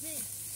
Thursday.